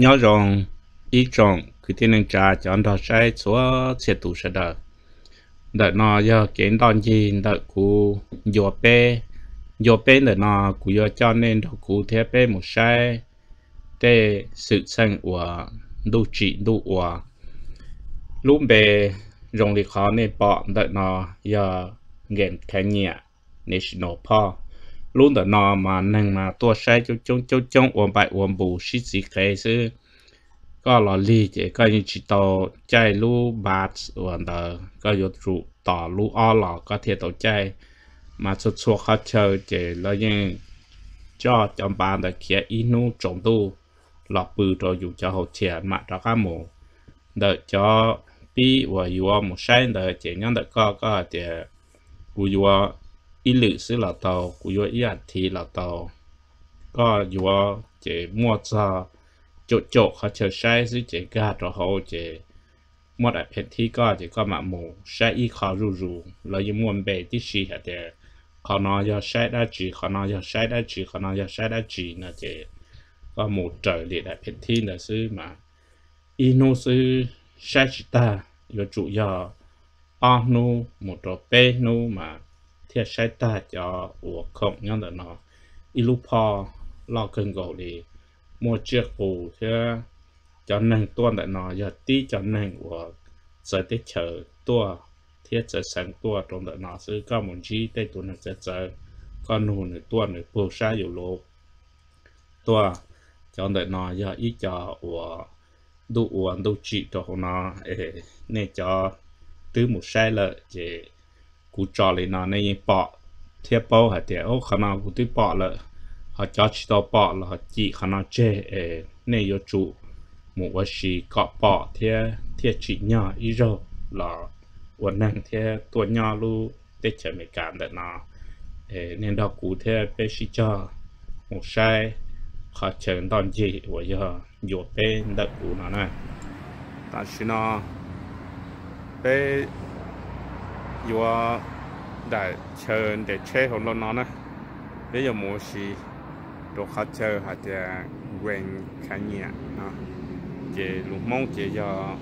nhớ rằng ít trọng cứ thiên nên trả anh đó sẽ chúa sẽ tụ sẽ đợi. Đợi nó giờ kiến đòn gì, đợi cú vô bê vô bê đợi nó cú vô cho nên đợi cú thế bê một sai. Để sự sinh của đu trị đu của lúc bê rộng lý khó nên bỏ, đợi nó giờ nghiện cái nhẹ national park luôn đó nó mà nâng mà tua xe cho chung chống chung uống bài uống bù xí xí cái sư có lò lì chế, có những chỉ tổ chạy lu bát uống đó có yếu trụ tỏ lu o lò có thể tổ chạy mà xuất xuất khó chờ chế, là những cho trong bàn đã kia inu trồng tu lọ bự rồi dùng cho hồ trẻ mà đó các mồ đợi cho bí và yếu một sai đợi chế, nhân đợi có có chỉ của yếu านแต่เขียอีนูจงตู้หลอกปืนตัวอยู่จะหดเฉียนมาตัวก้าหมูเดอจอปีว่าอยู่หมูใช้เดอเจยังเดอก็ก็เจกูอยู่อีหลือซื้อหลอตัวกูอยู่อีอัดทีหลอตัวก็อยู่เ thì sai ta cho của không nhân đó nó. Ilupa lo cần gỗ đi mua chiếc cụ thì cho nên tuần đại nó. Giờ tí cho nên của sẽ tới chờ tua thiết giờ sáng tua trong đại nó. ซื้ có một chi tới tuần này sẽ giờ con nụ này tuần này bù sa nhiều lô. Tua, cho đại nó, giờ ít cho của đủ uống đủ trị cho nó. Nên cho, tứ một sai lợi chỉ cú trò lên nó nên bỏ thiệp bao hạt thiệp ô khả năng cú tí bỏ lợ họ cho chỉ tao bỏ là họ chỉ khả năng chê ế nên yêu chủ một vật gì có bỏ thiệp thiệp chỉ nhỏ ý rồi là ổn năng thiệp tuổi nhỏ lu tết chờ mấy cảm đợt nó ế nên đó cú thiệp bé sĩ cho một sai họ chờ đón gì của giờ dù bé đợt cú nó này tại sao nó bé จอหัวใช้ขอเชิญตอนจีว่าจะอยู่เป็นดอกกูนะนะแต่ชินอเป็นอยู่ได้เชิญได้เช่ของเราเนาะนะไม่ยอมมัวชี đồ khó chơi hoặc là quen khá nhẹ nó chỉ lúc mong chỉ cho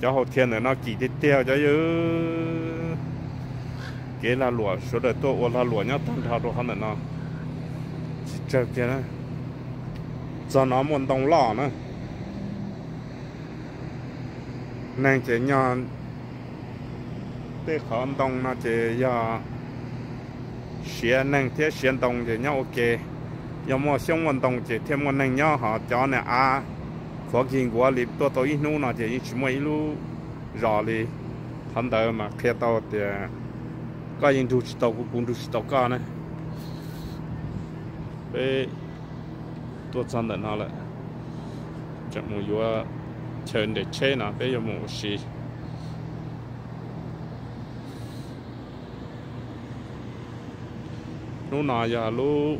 cho hậu thiên nữa nó kỳ tiếp theo cho chứ. Cái là lúa số đời tôi là lúa nhá tăng thao đồ hơn nữa nó. Chờ kia đó cho nó muốn đồng lọ nữa nên chỉ nhon để khó đồng, nó chỉ do xuyên nên thế, xuyên đồng chỉ nhau ok. Giờ mà xong vận động chỉ thêm một nên nhau họ cho nè à khó kinh quá lì tôi tôi ít nu nó chỉ chỉ mấy lú rõ lì thành đời mà khi tao thì có những thứ tao cũng đủ tao cả này bé tôi chọn được nó lại chẳng muốn vừa chơi để chơi nào bé giờ muốn xí lúc nào giờ lúc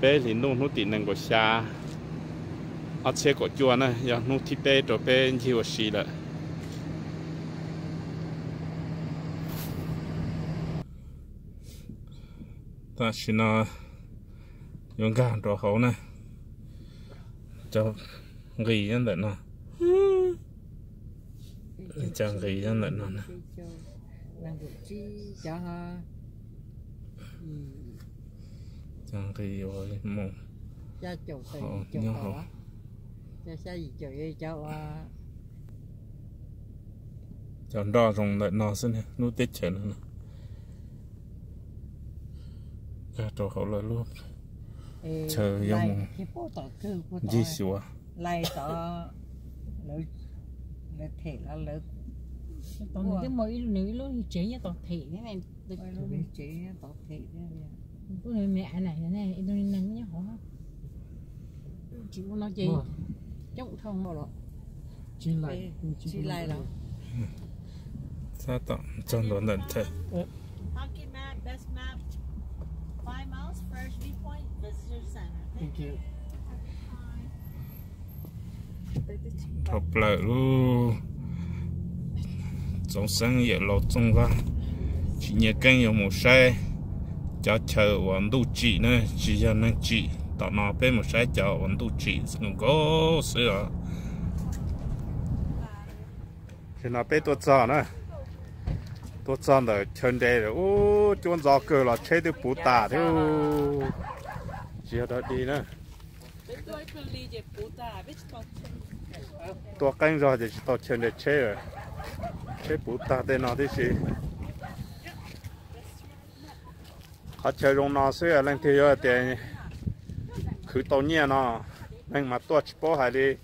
bé thì nô nô tiền năng của xa ở xe của chùa này giờ lúc thì bé rồi chỉ của xí lại ta xin nói dùng càng trò hậu này cho ghi nhân lận nó chẳng ghi nhân lận nó nè chẳng ghi rồi mong cha chủ tây chủ gì chủ ấy cháu à. Chẳng đo rồng lận nó xin nút tết chén nữa cả trò hậu là luôn. Chờ giống gì xíu lại tỏ lỡ lỡ thể là lỡ còn cái mỗi nữ luôn chế như tọt thị thế này. Lỡ chế tọt thị thế này. Bữa nay mẹ này này tôi nắng nhá hả chị. Muốn nói gì chống thông rồi chị lại chị lại rồi sao tao chân đó lần thế? Hockey map, best map, five miles, first viewpoint, visitor center. Thank you. thọ lợ lu trong sân giờ lột trong ra chỉ nhớ canh ở một xe cho chờ vẫn đủ trị nữa chỉ cho nên trị tạo nó bên một trái cho vẫn đủ trị không có sữa thì nó bên tôi cho nữa tôi cho là chân đây rồi ô chôn gió cơ là chơi được bút tả theo chỉ đó đi nữa tôi canh rồi thì tao chân để chơi rồi chơi bút tả thế nó thế gì họ chơi rong nó xưa lên thì ở tiền khử tàu nhẹ nó nên mà tôi chỉ bỏ hai đi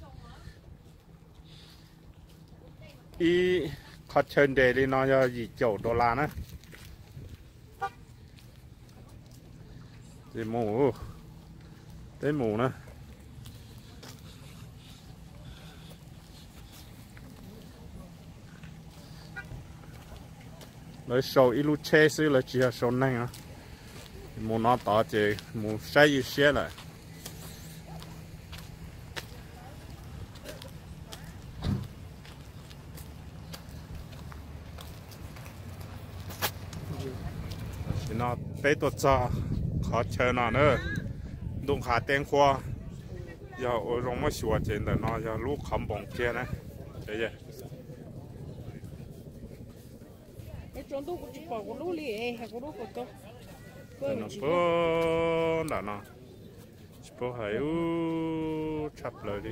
y họ để đi nó cho gì chậu đô la nữa thì mù tới mù nữa lấy sầu ít lúc chơi là chỉ là sầu á mù nó tỏ chỉ mù sai yêu xe lại thì bé tốt cho khó chơi nó nữa. Đúng khá tên khoa giờ ở trong mà sửa trên đó nó giờ lúc khám bóng kia này. Của tôi? Nó bơ đã nó. Bơ hay u chập lại đi.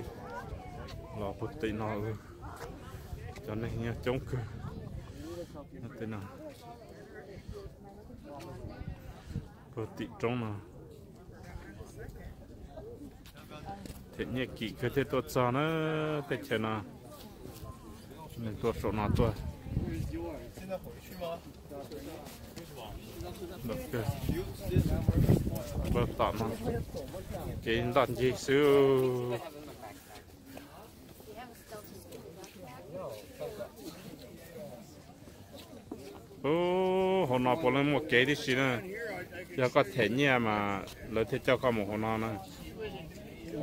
Lò bút tị nó cho nên nha chống cơ nó tên nào bơ tị trong nào thế nhẹ kỹ cái thế tôi cho nó, thế chơi nó. Nên tôi số nó tôi được rồi bớt tạm mà cái đàn gì xưa ô, hôm nào bỏ lên một cái đi xin à giờ có thể nhẹ mà lấy thế cho có một hôm nào nữa.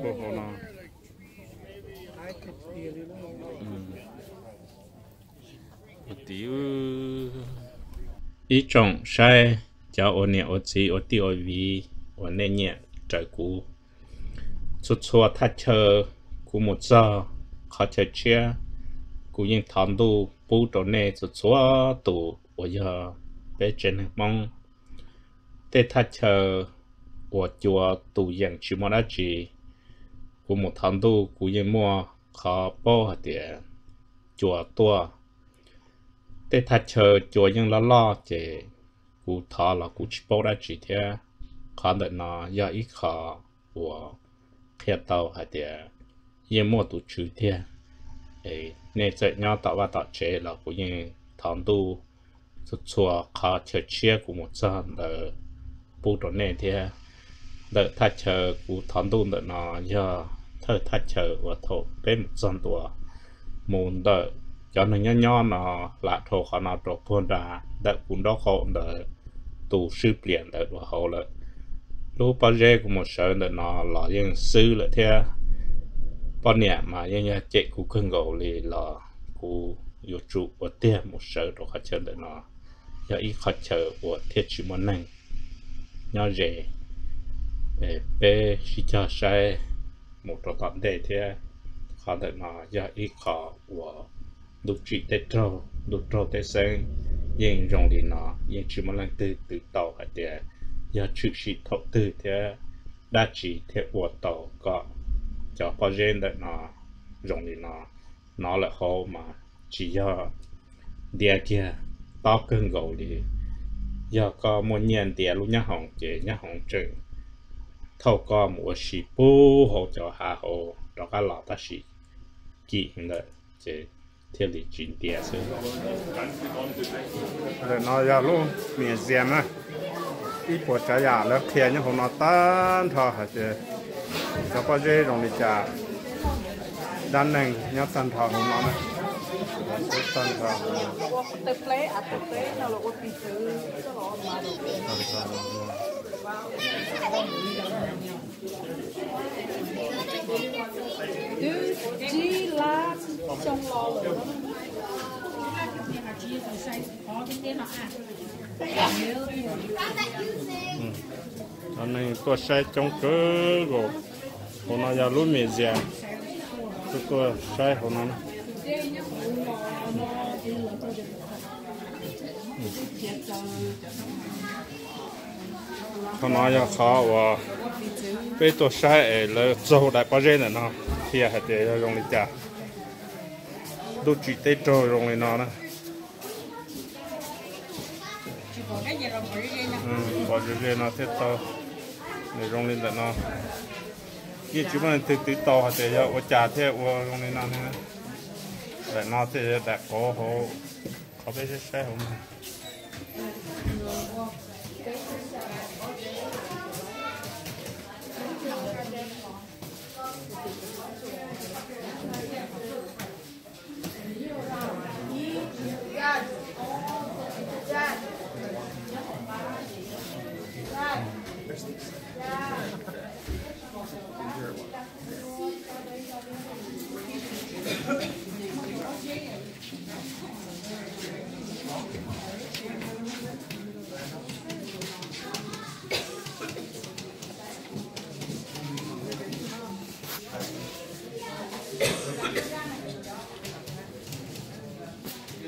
Ô hôm nào một tí ý trọng sai cho ô nhẹ ô chỉ ô tí ô vi ô nè nhẹ trời cú chút xua thắt chờ cú một giờ khó chờ chia. Cú yên thằng tu bù đồ nè chút xua tu ô giờ bé trên mong tê thắt chờ của chùa tù dân chỉ mà đã chỉ của một thằng tu của yên mua khó bỏ hạt tiền chùa tua tê thà chờ chùa nhưng lo lo chế của thọ là của chỉ bao đã chỉ thế khó đợi nó do ít khó của khi tàu hay tiền yên mua tụ trừ thế ấy nên chạy nhau tạo và tạo chế là của yên thằng tu chùa khó chờ chia của một dân đỡ bù đồ nè thế đợi thà chờ cú thằng đun đợi nó giờ thơ thà chờ và thổ bên một dân tuổi muốn đợi cho nên nhỏ nhỏ nó là thổ khó nó trộn phun ra, đợi cũng đó khổ đợi tù sư biển, đợi và hậu lợi. Lúc bao giờ cũng một sợ đợi nó là dân sư lợi thế. Bao nhiêu mà dân nhà chạy cú cưng gầu thì là cú yêu trụ và tiền một sợ đồ khó chờ đợi nó. Giờ ít khó chờ của thiết chỉ muốn năng nhỏ rẻ để bé chỉ cho sai một trò tạm đề thế. Khó thật mà do ít khó của lúc trị tết trâu lúc trâu tết sáng yên rong đi nó yên chỉ một lần từ từ tàu hạt địa do chữ sĩ thọ từ thế. Đã chỉ thế của tàu có, cho bao giờ đợi nó rong đi nó. Nó là hồ mà chỉ do địa kia to cơn gầu đi giờ có một nhân tiền lúc nhà hồng chế nhà hồng trừng thâu có một sĩ bố hồ cho hà hồ, đó là lọ ta sĩ. Kỹ hình đấy chế thiết lý chuyển địa sư. Rồi nó giờ luôn miền xiêm á ít bộ trả giả lớp kia nhưng không nó tan thọ hả chế cho có dễ rồi đi trả đan nành nhớ tan thọ không nó này tan thọ tập lễ à tập lễ nào là có tí thứ cho nó mà được tan thọ cứ chỉ là trong lò lửa chỉ là sai có cái gì nó ăn anh này tôi sai trong cơ rồi hôm nay giờ lúc mẹ già tôi tôi sai hôm nay hôm dạ nay giờ khó và bây tôi sai là dầu đại bao nhiêu nữa nó. Thì à, hạt để dùng đi chả. Đôi chỉ tết trôi dùng đi nó nè. Ừ bỏ cái nó thế to để dùng lên là nó. Cái chú mình từ từ to hạt để cho chả thế và dùng lên nó nè để nó thế để có hồ có biết sai không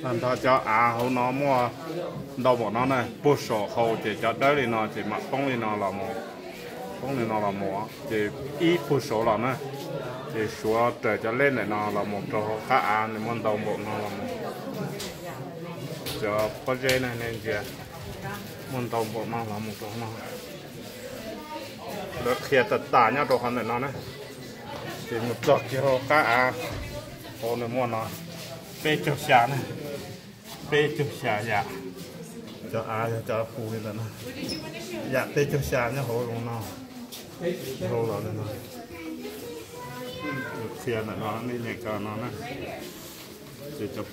làm thọ cho à hậu nó mua đầu bọn nó này bút sổ hậu chỉ cho đỡ thì nó chỉ mặc bông thì nó là mua bông thì nó là mua chỉ ít bút sổ là nè chỉ số trở cho lên này nó là một trò khác à thì muốn đầu bộ nó là mua cho có dây này nên gì muốn đầu bộ nó là một trò nó được khi tất cả nhau đồ hắn này nó này thì một trò cho khác à. Hồ này mua nó. Bê chụp xà này. Bê chụp xà dạ. Cho à cho phù này là nó dạ bê chụp xà nhá hồ luôn nó. Hồ rồi này. Nó khi này, nó nên nhảy cờ nó nè để cho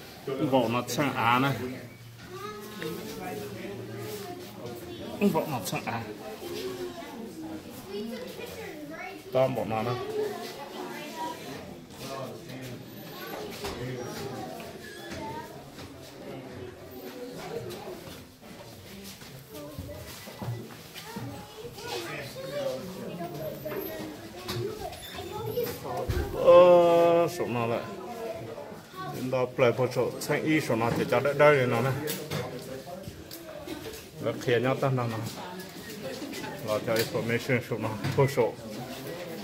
bộ nó sang á này. Bộ nó sang á to bộ nó nè ờ số nó lại đến một bộ số sang y số nó thì cho đỡ đây nó nè nó kia nhau tăng nó nó cho information số nó bộ số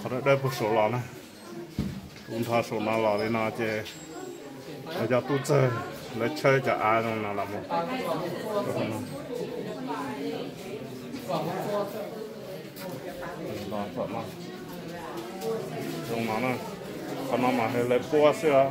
có đỡ đây bộ số nó nè chúng ta số nó là đi nó chơi nó cho tu chơi nó chơi cho ai nó là một đó đó nó dùng nó nè còn nó mà hơi lấy bua xưa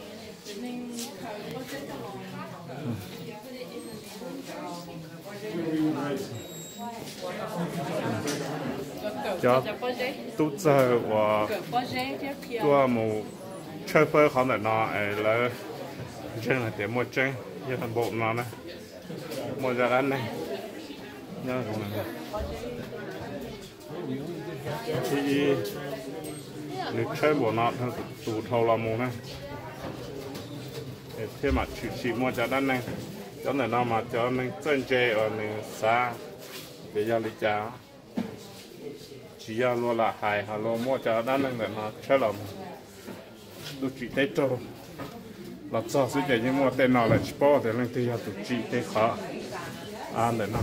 cho tu giờ và tua một chơi phơi khó để nó là chân là để một chân như thành bộ nó này. Một giờ ăn này. Nhớ không này thì nếu chơi bộ nó thì tủ thầu là một này. Thế mà chỉ chỉ một giờ ăn này cho nên nó mà cho nên chân chơi ở nên xa để cho lý trả chỉ là luôn là hài, hà lo mua cho đã nên là nó chơi lắm. Đồ chỉ tết cho là cho sự để nhưng mà tên nó là chỉ bỏ để lên thì đồ chỉ tết khó. Ăn để nó.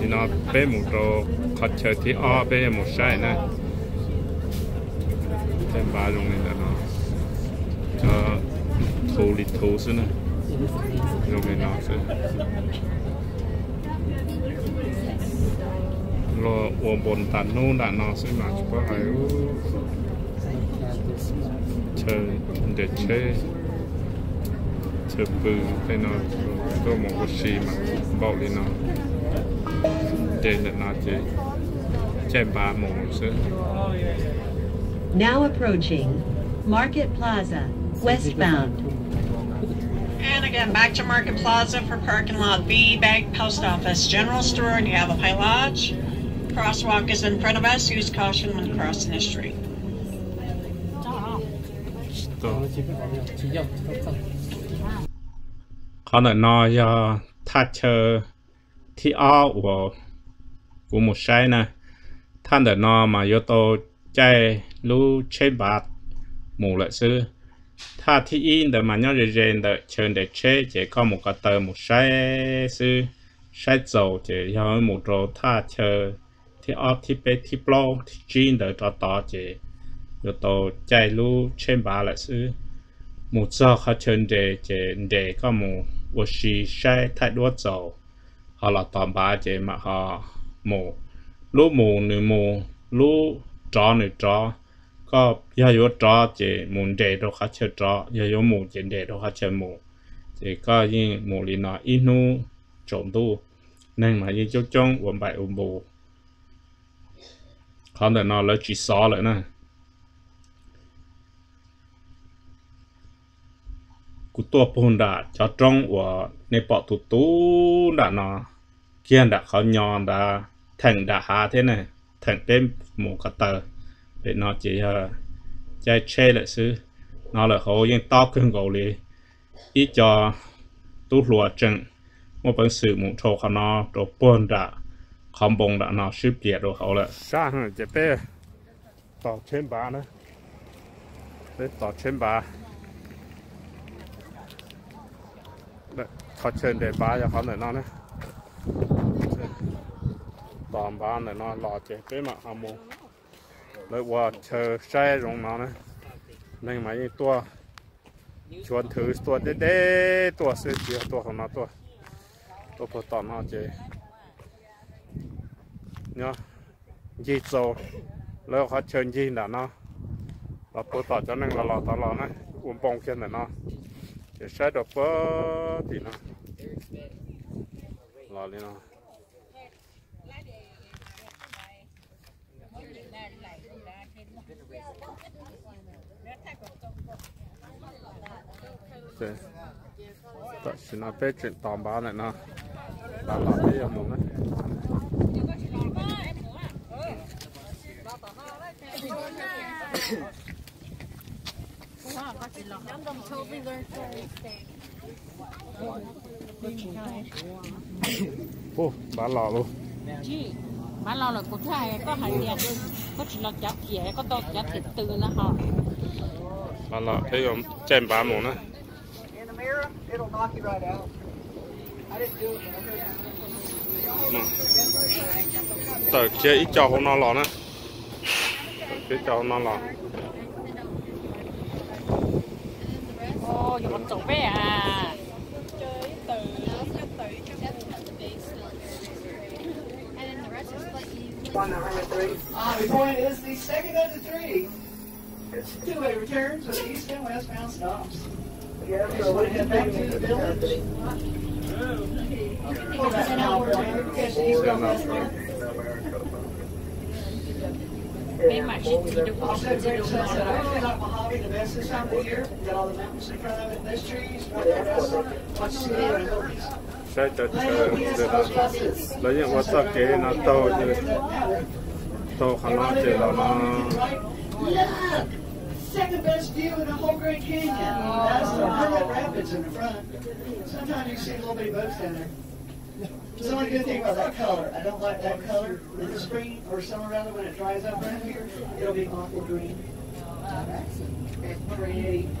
Chỉ nó bé một đồ khó chơi thì ở bé một sai này tên ba luôn này là nó. Cho thô lì thô xí này dùng này nó sẽ lo wo bon tan no đã nó sẽ mà chỉ có u, chơi để che. chơi bự thế nó có một cái gì mà bảo đi nó De để nó chơi chơi ba mo sự Now approaching Market Plaza, westbound. in again back to Market Plaza for parking lot B, Bank Post Office, General Store, and you have a high Lodge. Crosswalk is in front of us. Use caution when crossing the street. Có thể nói do ta chờ thi áo của của một nè. Thân thể nó mà yếu tố chạy lưu chế bạc mù lợi xưa. tha thi in the mà nhau rồi rèn the chơi để chế chỉ có một cái tờ, một sai sư. Sai dầu chỉ có một đồ tha chơi thì ở thì bé thì blo thì chín the cho tỏ chỉ rồi tổ chạy lu, trên bà lại sư. Một giờ họ chơi để chỉ để có một vô sĩ sai thay đua dầu. Họ là tầm bà chỉ mà họ một lúc mù nửa mù lúc trò nửa trò. ป็ดที่โปรที่จีนเดอต่อต่อเจโยโตใจรู้ใช่บาทละซื้อ một giờ họ chân đề chế đề có một một sĩ sai thái độ dầu họ là tạm ba chế mà họ một lúc một nửa một lúc trò nửa trò có giờ có trò chế một đề đâu họ chơi trò giờ có một chế đề đâu họ chơi một chế có những một lý nó ít nu trộn tu nên mà như chỗ trong quần bài ủng bù họ để nó lấy chỉ xó lại nè cụ tua bồn đã cho trong củaในปอตุตูđã nó kia đã khó nhon đã thành đã hạ thế này thành bên một cái tờ để nó chỉ là chạy xe lại xứ. Nó là họ yên to cưng gầu lì ít cho tu lùa chân một bản sự một thô khó nó đồ bồn đã không bông đã nó sư địa đồ họ là sao hả chế bê tỏ trên bà nữa. Bê tỏ trên bà tỏ trên để ba cho họ này nó nè tỏ ba này nó, lò chế bê mà แลยวว่าเธอใช้ลงมานะนั่งหมายตัวชวนถือตัวเด็ดตัวเสือเสือตัวของมาตัวตัวพอต่อมาเจเนาะยีโซแล้วเขาเชิญยีนเนาะเราพอต่อจะนั่งเราเราตลอดนะอุ้มปองเขียนเนาะจะใช้ดอกเปิ้ลตีนาะรอเลยเนาะ Thế. Tại xin nó bé chuyện tòm báo này nó. Là lò bé ở mùng đấy ô bán lò luôn. Mà lo là cũng thay có hai tiền có chỉ là chặt dẻ có to chặt thịt từ nó họ. Bán lò thấy không chèn bán mùng đấy In the mirror, it'll knock you right out. I didn't do it, but I heard it. tờ kia ít cho hôm nó lò nữa tờ kia cho hôm nó lò ô giờ con chỗ bé à On the 103. Uh, the is the second of the three. It's two-way returns with east and westbound stops. 没买吃的，不收钱了。现在这个老爷我送给你，拿刀子，刀砍了就完了。Second best view in the whole Grand Canyon. That's the Hundred Rapids in the front. Sometimes you see a little bitty boats down there. There's only good thing about that color. I don't like that color in the spring or summer rather when it dries up around here. It'll be awful green. Green.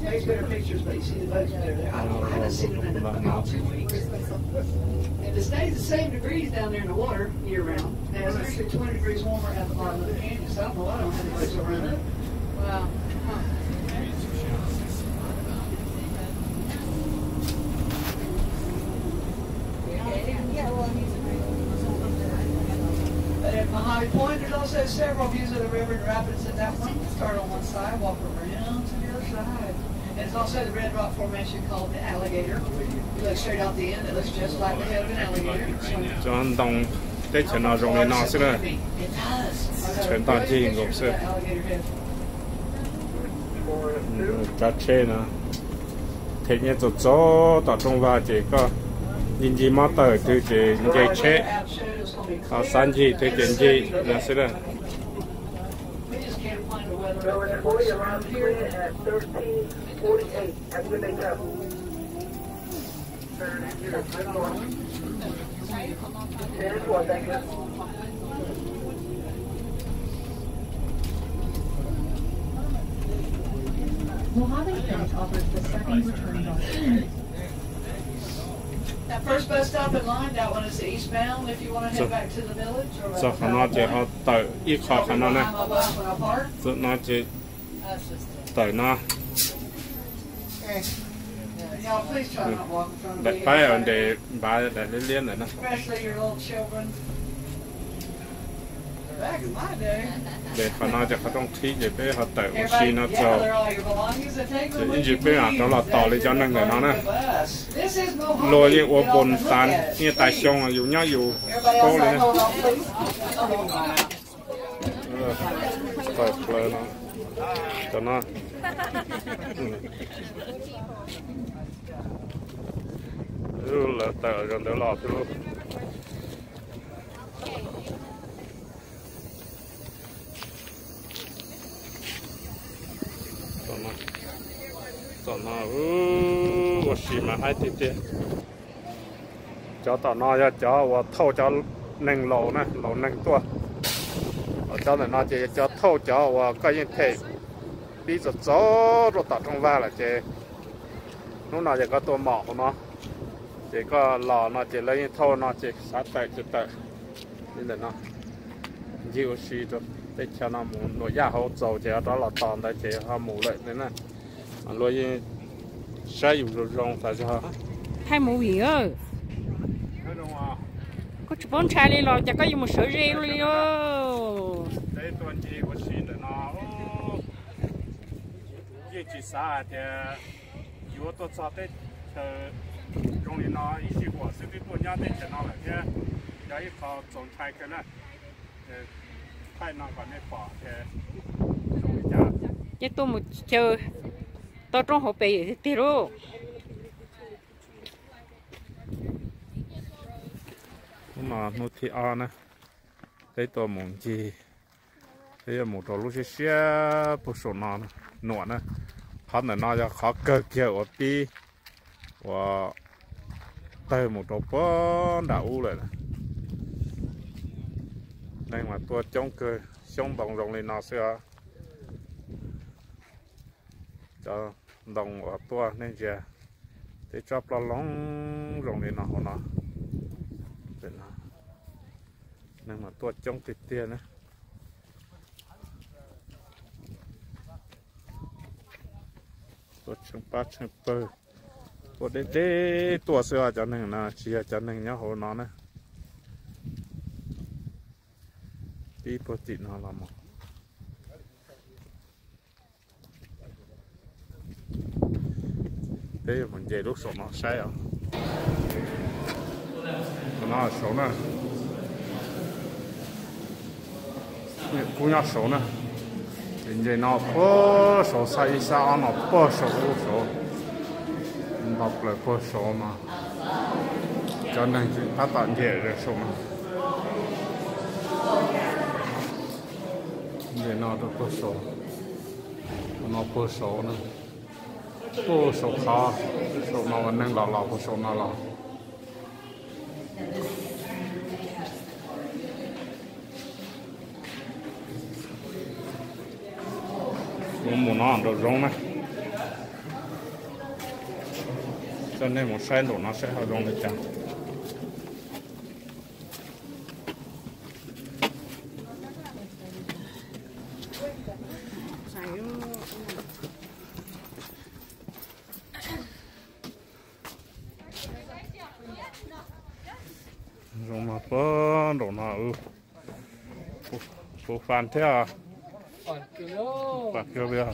Makes better pictures, but you see the boats better there. I don't, I haven't seen them in about two weeks. If it stays the same degrees down there in the water year round, it's actually 20 degrees warmer at the bottom of the canyon, so I don't know why I don't have any boats around it. wow Mojave Point, there's also several views of the river and rapids at that point. Start on one side, walk around to the other side. And it's also the Red Rock Formation called the Alligator. You look straight out the end, it looks just like the head of an alligator. So, cho anh đồng để cho nó rong lên nó xí nữa It does.全大镜cũng sẽ Alligator head. Cá chê nữa thế nhé cho chó tạo trong và chỉ có nhìn gì mà tờ thứ chỉ dây chê à clear. san gì từ chuyện ờ, gì, là sẽ là We just Mojave Bank offers the second return bus. That first bus stop in line, that one is the eastbound if you want to So- head back to the village or. cho khả năng chỉ họ tới ít khó khả năng này Behind my bus when I park. tự nó chỉ That's just tới nó it. Y'all please try not walk in front of để me. phải ở để bà để liên liên này nó Especially your little children. Back in my day, để khả năng chỉ họ trong khi để bé họ tới một everybody xí nó gather cho all your belongings and take them Thì with những you. dịp bé à, đó là tỏ lý cho nên người nó nè. This is Mojave. lôi đi Get ô off bồn and look tàn at it. như tại xong là dù nhau dù Everybody cô else, lên hold on, please. Rồi, lời nó cho nó ừ là tờ rồi để lọt luôn cho nó cho nó ừ có gì mà hay tí cho tao nó cho cho và thâu cho nâng nè lỗ nâng tua. Ở cho nên nó chỉ cho thâu cho và cái như thế. Đi cho rồi tạo trong va là chỉ lúc nào chỉ có tua mỏ nó chỉ có lò nó chỉ lấy thâu nó chỉ sát tay chỉ tay nên là nó. Nhiều xí rồi để cho nó muốn nó giá hậu dầu chỉ đó là toàn đại chế họ mù lại nên là rồi sai dùng rồi rong tại sao? Hai có chụp bóng chai đi rồi chả có dùng một sợi riêng đi ơ đây tuần gì của xin được nó. Gì chỉ xa thì yếu tố sao thế trong này nó ý chí của sự tiếp tục nhau thế chỉ nó là thế. Trồng chai cái này thay nó còn để bỏ thế. Trong tôi một chơi tao trong hộp bể thì tiền rồi mà nó thì à nè thấy tôi muốn gì thấy một trò lúc xưa xưa bút số nó nọ nè hắn là nó cho khó cơ kia ở pi và tới một trò bó đã u lại nè đây mà tôi chống cơ chống bằng rồng lên nó sẽ cho đồng ở tua nên giờ để cho nó lóng rồng này nó nó để nó nên mà tua chống tiệt tiền nữa. Tua chống ba chống bơ tua để để tua sửa cho nên là chỉ cho nên nhá hồ nó nè. Đi bớt thịt nó làm một. Đây mình về lúc sổ nó sai à? Nó sổ nè? Cũng nhớ sổ nè. Hiện giờ nó bớt sổ sai sao nó bớt số sổ đọc lại bớt sổ mà. Cho nên chúng ta tạm về rồi sổ mà. Giờ nó được bớt sổ nó bớt sổ nữa bớt số khó số mà vẫn đang lọ lọ bớt số nó lọ. Muốn nó ăn được rong này. Cho nên một sai đồ nó sẽ hơi rong lên chẳng rong mà bơ đồ nó ừ phụ phản thế à? Còn kilo bây giờ.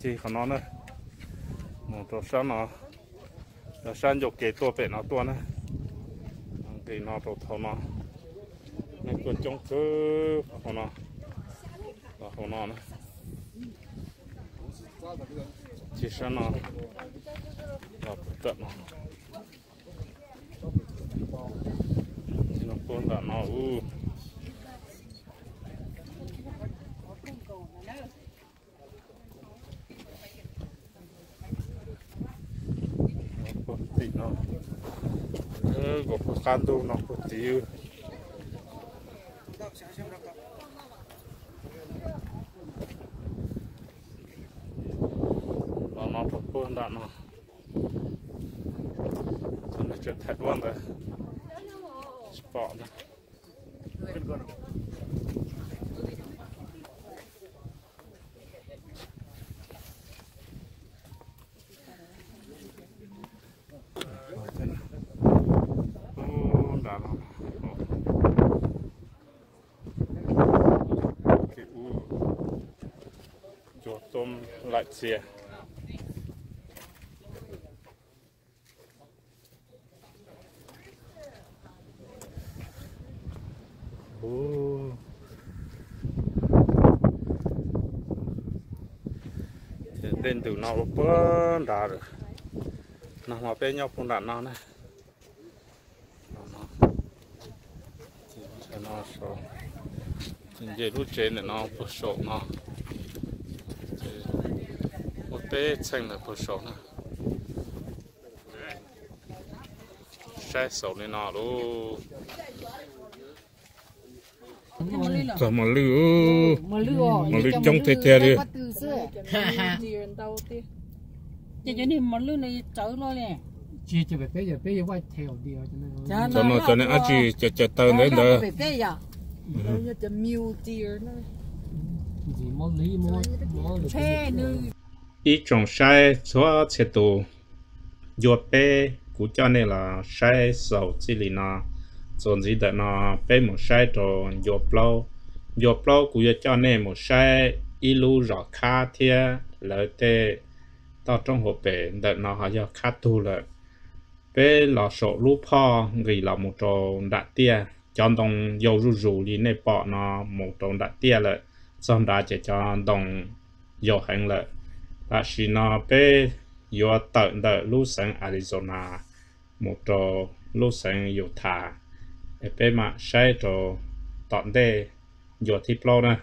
Chỉ còn nó nữa một tổ sáng nó. Là sáng dục kế tua bể nó tua nữa thì nó tổ thầu nó. Nó còn trong cứ của nó. Là của nó nữa chỉ sáng nó. Là tận nó nó con đã nó u nó tí nó có có can tu nó có tí nó nó có con đạn nó nó chết thật luôn rồi spot đó Ô, đã lắm. Cái u cho tôm lại xìa. Ô. Thế từ nó bớn đã được nó mà bên nhau cũng đã nó này. cho nó số. Trên dây lúc trên này nó bớt số nó một bé chân là bớt số nó sai số này nó luôn cầm mà lư mà lừa mà lư trong thế thế đi. cho cho nên mà lừa này chở lo nè. Chỉ cho bé giờ bé giờ quay theo điều cho nên cho nó cho nên anh chị cho. cho tao đến đó. gì món lý món món nữa ý trong sai cho chế độ yo bé cũng cho nên là sai sầu chỉ là nó gì đó nó bé một sai cho yo lâu, yo lâu, cũng cho nên một sai ít lu rõ khá thia lợi thế, tao trong hộp bể đợt nó họ cho khá tu lợi. Bé lò sổ lu người là một trò đã tia. Chọn đồng dầu rù rù đi bỏ nó một trò đã tia lợi. Xong đã chỉ cho đồng dầu hành lợi. Utah khi nó bé yo tận đợi lu sang Arizona một trò lu sang Utah để bé mà sai trò tận đây yo thi plo nè